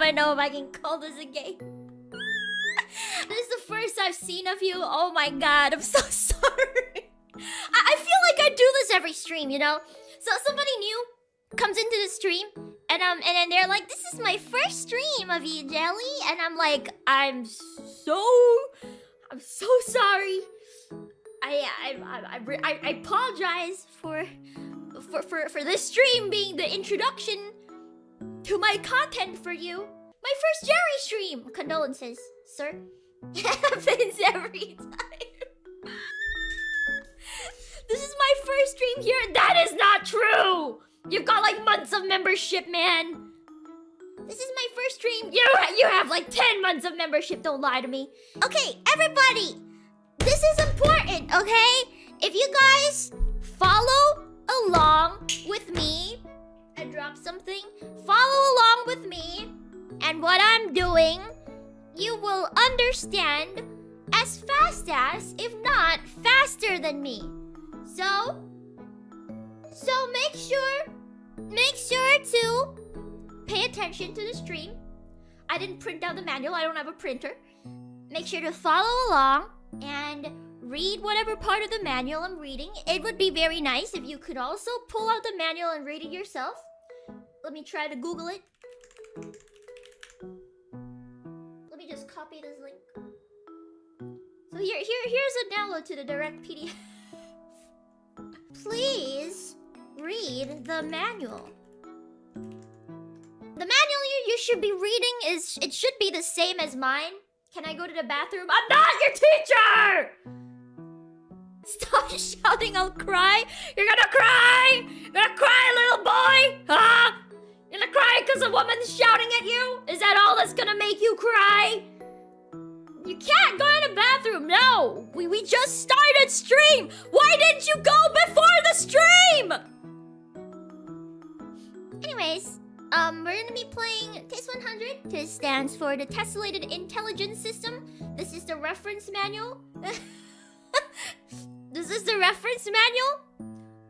I know if I can call this a game. this is the first I've seen of you. Oh my god, I'm so sorry. I, I feel like I do this every stream, you know? So somebody new comes into the stream and um and then they're like, this is my first stream of you, Jelly. And I'm like, I'm so I'm so sorry. I I I, I, I, I apologize for for, for for this stream being the introduction to my content for you. My first Jerry stream. Condolences, sir. It happens every time. this is my first stream here. That is not true. You've got like months of membership, man. This is my first stream. You you have like 10 months of membership. Don't lie to me. Okay, everybody. This is important, okay? If you guys follow along with me drop something, follow along with me and what I'm doing, you will understand as fast as, if not faster than me. So, so make sure, make sure to pay attention to the stream. I didn't print out the manual, I don't have a printer. Make sure to follow along and read whatever part of the manual I'm reading. It would be very nice if you could also pull out the manual and read it yourself. Let me try to Google it. Let me just copy this link. So here, here, here's a download to the direct PDF. Please read the manual. The manual you, you should be reading is it should be the same as mine. Can I go to the bathroom? I'm not your teacher! Stop shouting, I'll cry. You're gonna cry! You're gonna cry, a little a woman's shouting at you? Is that all that's gonna make you cry? You can't go in the bathroom, no! We, we just started stream! Why didn't you go before the stream? Anyways, um, we're gonna be playing TIS 100. TIS stands for the Tessellated Intelligence System. This is the reference manual. this is the reference manual.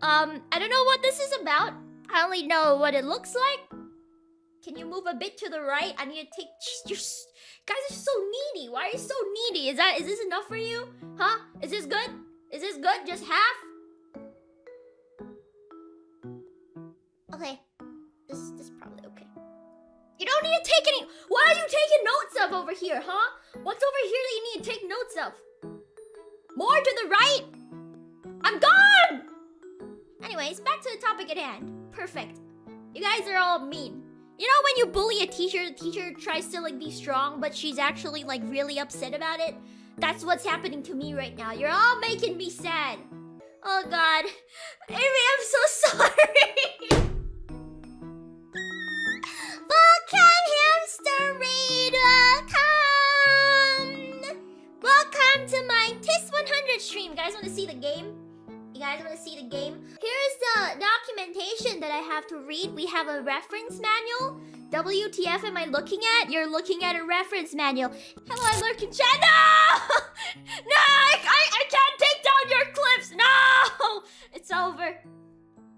Um, I don't know what this is about. I only know what it looks like. Can you move a bit to the right? I need to take. You're guys are so needy. Why are you so needy? Is that is this enough for you? Huh? Is this good? Is this good? Just half? Okay. This this is probably okay. You don't need to take any. What are you taking notes of over here, huh? What's over here that you need to take notes of? More to the right. I'm gone. Anyways, back to the topic at hand. Perfect. You guys are all mean. You know when you bully a teacher, the teacher tries to like be strong, but she's actually like really upset about it? That's what's happening to me right now. You're all making me sad. Oh god. Eimi, I'm so sorry. welcome, Hampter raid. Welcome. Welcome to my TIS 100 stream. Guys want to see the game? You guys want to see the game? Here's the documentation that I have to read. We have a reference manual. WTF am I looking at? You're looking at a reference manual. Hello, I lurk in